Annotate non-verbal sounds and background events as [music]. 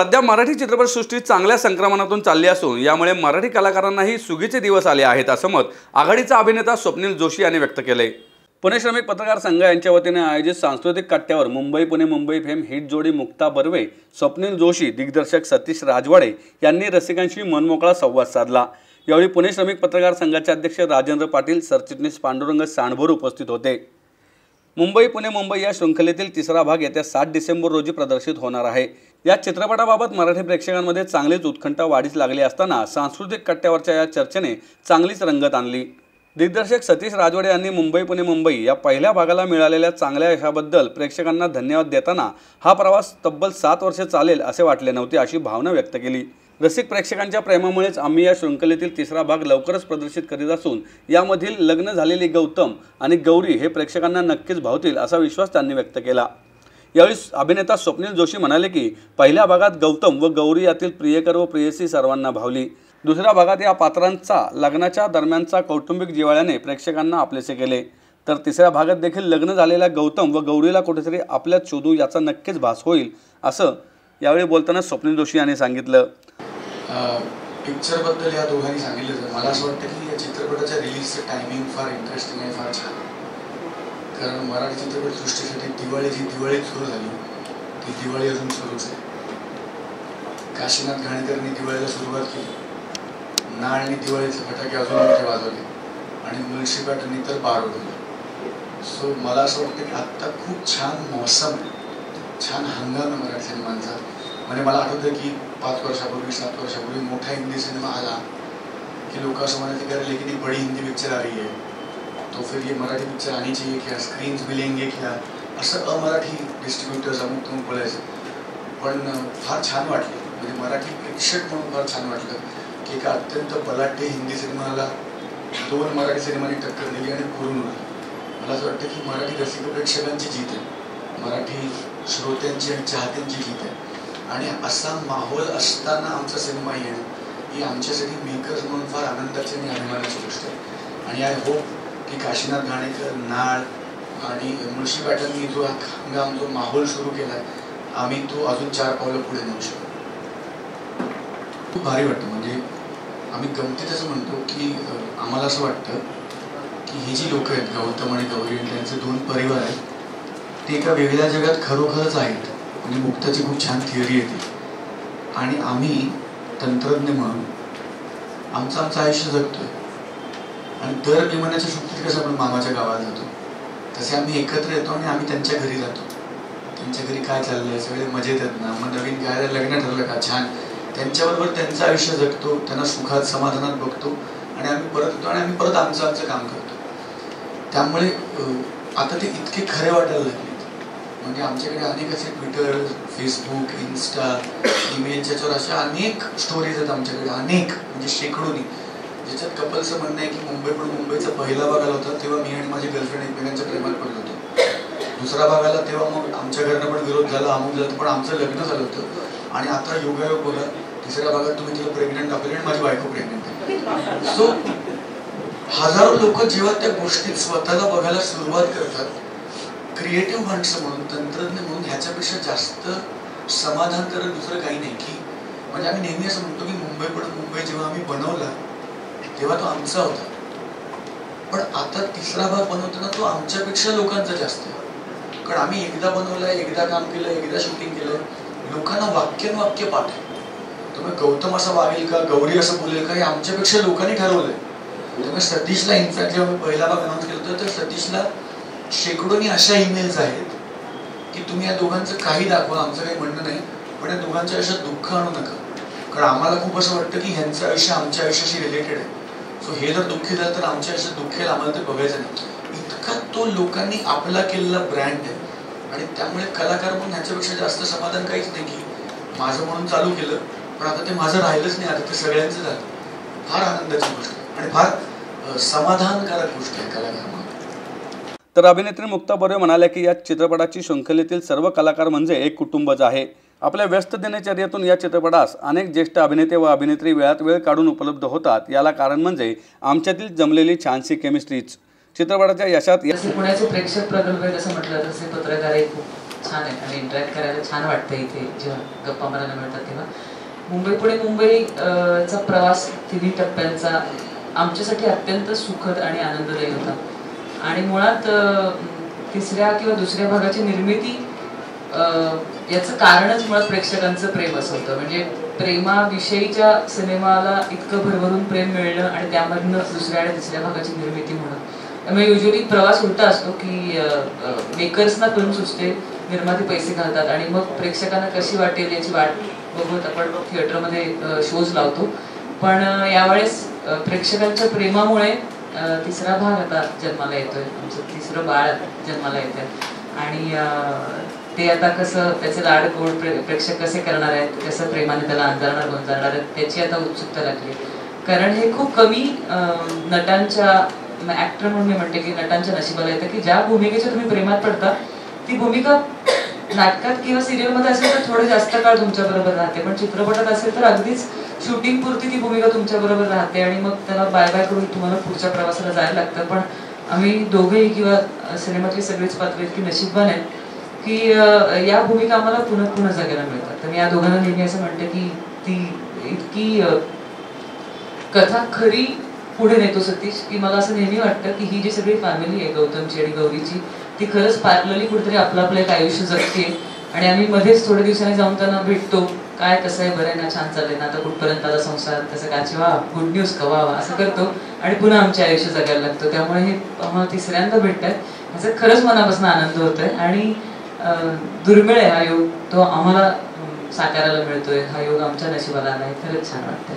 सध्या मराठी चित्रपटसृष्टी चांगल्या संक्रमणातून चालली असून यामुळे मराठी कलाकारांनाही सुगीचे दिवस आले आहेत असं मत आघाडीचा अभिनेता स्वप्नील जोशी यांनी व्यक्त केले पुणे श्रमिक पत्रकार संघ यांच्या वतीने आयोजित सांस्कृतिक कट्ट्यावर मुंबई पुणे मुंबई फेम हिट जोडी मुक्ता बर्वे स्वप्नील जोशी दिग्दर्शक सतीश राजवाडे यांनी रसिकांशी मनमोकळा संवाद साधला. यावेळी पुणे श्रमिक पत्रकार संघाचे अध्यक्ष राजेंद्र पाटील सरचिटणीस पांडुरंग सांडभोर उपस्थित होते. मुंबई पुणे मुंबई या शृंखलेतील तिसरा भाग येत्या सात डिसेंबर रोजी प्रदर्शित होणार आहे. या चित्रपटाबाबत मराठी प्रेक्षकांमध्ये चांगलीच उत्खंठा वाढीस लागली असताना सांस्कृतिक कट्ट्यावरच्या या चर्चेने चांगलीच रंगत आणली. दिग्दर्शक सतीश राजवाडे यांनी मुंबई पुणे मुंबई या पहिल्या भागाला मिळालेल्या चांगल्या यशाबद्दल प्रेक्षकांना धन्यवाद देताना हा प्रवास तब्बल सात वर्षे चालेल असे वाटले नव्हते अशी भावना व्यक्त केली. रसिक प्रेक्षकांच्या प्रेमामुळेच आम्ही या शृंखलेतील तिसरा भाग लवकरच प्रदर्शित करीत असून यामधील लग्न झालेली गौतम आणि गौरी हे प्रेक्षकांना नक्कीच भावतील असा विश्वास त्यांनी व्यक्त केला. यावेळी अभिनेता स्वप्नील जोशी म्हणाले की पहिल्या भागात गौतम व गौरी यातील प्रियकर व प्रेयसी सर्वांना भावली. दुसऱ्या भागात या पात्रांचा लग्नाच्या दरम्यानचा कौटुंबिक जिवाळ्याने प्रेक्षकांना आपलेसे केले. तर तिसऱ्या भागात देखील लग्न झालेल्या गौतम व गौरीला कुठेतरी आपल्यात शोधू याचा नक्कीच भास होईल असं यावेळी बोलताना स्वप्नील जोशी यांनी सांगितलं. पिक्चरबद्दल या दोघांनी सांगितलं. मला असं वाटतं की या चित्रपटाच्या रिलीजचं टायमिंग फार इंटरेस्टिंग आहे फार छान कारण मराठी चित्रपट सृष्टीसाठी दिवाळी जी दिवाळीत सुरू झाली. ती दिवाळी अजून सुरूच आहे. काशीनाथ घाणेकरांनी दिवाळीला सुरुवात केली. नाळ आणि दिवाळीचे फटाके अजून मोठे वाजवले. आणि मुळशी पॅटर्नी तर बार उडवले. सो मला असं वाटतं की आत्ता खूप छान मौसम छान हंगाम मराठी सिनेमांचा. म्हणजे मला आठवतं की पाच वर्षापूर्वी सात वर्षापूर्वी मोठा हिंदी सिनेमा आला. की लोक असं म्हणायचे की अरे लेकिन एक बडी हिंदी पिक्चर आली आहे. तो फिर ये मराठी पिक्चर आनी चाहिए क्या? स्क्रीन्स मिलेंगे क्या? असं अमराठी डिस्ट्रीब्युटर्स आम्ही तुम्ही बोलायचं. पण फार छान वाटलं. म्हणजे मराठी प्रेक्षक म्हणून फार छान वाटलं की एका अत्यंत बलाढ्य हिंदी सिनेमाला दोन मराठी सिनेमांनी टक्कर दिली आणि पुरून मला असं वाटतं की मराठी रसिक प्रेक्षकांची जीत आहे. मराठी श्रोत्यांची आणि चाहत्यांची जीत आहे. आणि असा माहोल असताना आमचा सिनेमा येणं ही आमच्यासाठी मेकर्स म्हणून फार आनंदाची आणि अभिमानाची गोष्ट आहे. आणि आय होप की काशीनाथ घाणेकर नाळ आणि मुळशी पॅटर्ननी जो हंगाम जो माहोल सुरू केला आम्ही तो अजून चार पावलं पुढे नेऊ शकतो. खूप भारी वाटतं. म्हणजे आम्ही गमतीत असं म्हणतो की आम्हाला असं वाटतं की ही जी लोक आहेत गौतम आणि गौरी त्यांचे दोन परिवार आहेत ते एका वेगळ्या जगात खरोखरच आहेत म्हणजे मुक्ताची खूप छान थिअरी येते. आणि आम्ही तंत्रज्ञ म्हणून आमचं आमचं आयुष्य जगतोय. आणि दर विमानाच्या सुट्टीत कसं आपण मामाच्या गावात जातो. तसे आम्ही एकत्र येतो आणि आम्ही त्यांच्या घरी जातो. त्यांच्या घरी काय चाललंय? सगळे मजेत आहेत ना? मग नवीन काय लग्न ठरलं का? छान. त्यांच्याबरोबर त्यांचं आयुष्य जगतो त्यांना सुखात समाधानात बघतो आणि आम्ही परत येतो आणि आम्ही परत आमचं आमचं काम करतो. त्यामुळे आता ते इतके खरे वाटायला लागले म्हणजे आमच्याकडे अनेक असे ट्विटर फेसबुक इन्स्टा ईमेलच्याच्यावर अशा अनेक स्टोरीज आहेत आमच्याकडे. अनेक म्हणजे शेकडोनी. ज्याच्यात कपलचं म्हणणं आहे की मुंबई पण मुंबईचा पहिला भाग आला होता तेव्हा मी आणि माझी गर्लफ्रेंड एकमेकांच्या प्रेमात पडलो होतो. दुसरा भाग आला तेव्हा मग आमच्या घरनं पण विरोध झाला अमुक झालं पण आमचं लग्न झालं होतं. आणि आता योगायोग बघा तिसऱ्या भागात तुम्ही तिला प्रेग्नंट दाखवली आणि माझी बायको प्रेग्नंट सो हजारो लोक जेव्हा त्या गोष्टीत स्वतःला बघायला सुरुवात करतात क्रिएटिव्ह माणसं म्हणून तंत्रज्ञ म्हणून ह्याच्यापेक्षा जास्त समाधान तर दुसरं काही नाही. की म्हणजे आम्ही नेहमी असं म्हणतो की मुंबई पण मुंबई जेव्हा आम्ही बनवला तेव्हा तो आमचा होता. पण आता तिसरा भाग बनवताना तो आमच्यापेक्षा लोकांचा जास्त आहे. कारण आम्ही एकदा बनवलाय एकदा काम केलं एकदा शूटिंग केलं लोकांना वाक्य पाठ आहे. त्यामुळे गौतम असं वागेल का गौरी असं बोलेल का हे आमच्यापेक्षा लोकांनी ठरवलंय. त्यामुळे सतीशला इनफॅक्ट जेव्हा पहिला भाग अनाऊन्स केलं होतं तर सतीशला शेकडोनी अशा ईमेल्स आहेत की तुम्ही या दोघांचं काही दाखवा आमचं काही म्हणणं नाही पण या दोघांच्या आयुष्यात दुःख आणू नका. कारण आम्हाला खूप असं वाटतं की ह्यांचं आयुष्य आमच्या आयुष्याशी रिलेटेड आहे. सो हे जर दुःखी झालं तर आमच्या आयुष्यात दुःखेल आम्हाला ते बघायचं नाही. इतका तो लोकांनी आपला केलेला ब्रँड आहे. आणि त्यामुळे कलाकार म्हणून ह्याच्यापेक्षा जास्त समाधान काहीच नाही की माझं म्हणून चालू केलं पण आता ते माझं राहिलंच नाही आता ते सगळ्यांचं झालं. फार आनंदाची गोष्ट. आहे आणि फार समाधानकारक गोष्ट आहे कलाकार म्हणून. तर अभिनेत्री मुक्ता बर्वे म्हणाल्या की या चित्रपटाची शृंखलेतील सर्व कलाकार म्हणजे एक कुटुंबच आहे. आपल्या व्यस्त दिनचर्यातून या चित्रपटास अनेक ज्येष्ठ अभिनेते व अभिनेत्री वेळात वेळ काढून उपलब्ध होतात. याला कारण म्हणजे आमच्यातील जमलेली छानशी केमिस्ट्रीच. चित्रपटाच्या यशात पुण्याचे प्रेक्षक प्रकल्प आहे असं म्हटलं तसे पत्रकार एक छान आहेत आणि इंटरॅक्ट करायला छान वाटतं इथे जेव्हा गप्पा मारायला मिळतात तेव्हा. मुंबई पुणे मुंबई चा प्रवास तिन्ही टप्प्यांचा आमच्यासाठी अत्यंत सुखद आणि आनंददायी होता. आणि मुळात तिसऱ्या किंवा दुसऱ्या भागाची निर्मिती याचं कारणच मुळात प्रेक्षकांचं प्रेम असं होतं. म्हणजे प्रेमाविषयीच्या सिनेमाला इतकं भरभरून प्रेम मिळणं आणि त्यामधनं दुसऱ्या आणि तिसऱ्या भागाची निर्मिती म्हणून त्यामुळे युजली प्रवास उलटा असतो की मेकर्सना फिल्म सुचते निर्माते पैसे घालतात आणि मग प्रेक्षकांना कशी वाटेल याची वाट बघत आपण थिएटरमध्ये शोज लावतो. पण यावेळेस प्रेक्षकांच्या प्रेमामुळे तिसरा भाग आता जन्माला येतोय. आमचं तिसरं बाळ जन्माला येतंय. आणि ते आता कसं त्याचे लाड गोड प्रेक्षक कसे करणार आहेत कसं प्रेमाने त्याला अंजारणार गोंजारणार आहेत त्याची आता उत्सुकता लागली. कारण हे खूप कमी नटांच्या ऍक्टर म्हणून मी म्हणते की नटांच्या नशिबाला येतं की ज्या भूमिकेच्या तुम्ही प्रेमात पडता ती भूमिका [coughs] नाटकात किंवा सिरियलमध्ये असेल तर थोडं जास्त काळ तुमच्या बरोबर राहते. पण चित्रपटात असेल तर अगदीच शूटिंग पुरती ती भूमिका तुमच्या बरोबर राहते आणि मग त्याला बाय बाय करून तुम्हाला पुढच्या प्रवासाला जायला लागतं. पण आम्ही दोघेही किंवा सिनेमातली सगळीच पात्र इतकी नशिबवान आहेत. की या भूमिका आम्हाला पुन्हा पुन्हा जागेला मिळतात. तर मी या दोघांना नेहमी असं म्हणते की ती इतकी कथा खरी पुढे नेतो सतीश की मला असं नेहमी वाटतं की ही जी सगळी फॅमिली आहे गौतमची आणि गौरीची ती खरंच पॅरलली कुठेतरी आपलं आपलं एक आयुष्य जगते. आणि आम्ही मध्येच थोड्या दिवसांनी जाऊन त्यांना भेटतो. काय कसं आहे बरं आहे ना छान चाललंय ना आता कुठपर्यंत आला संसार त्याचं काय वा गुड न्यूज का वा असं करतो. आणि पुन्हा आमचे आयुष्य जगायला लागतो. त्यामुळे हे आम्हाला तिसऱ्यांदा भेटत आहे ह्याचा खरंच मनापासून आनंद होतोय. आणि दुर्मिळ आहे हा योग. तो आम्हाला साकारायला मिळतोय. हा योग आमच्या नशिबाला नाही खरंच छान वाटतंय.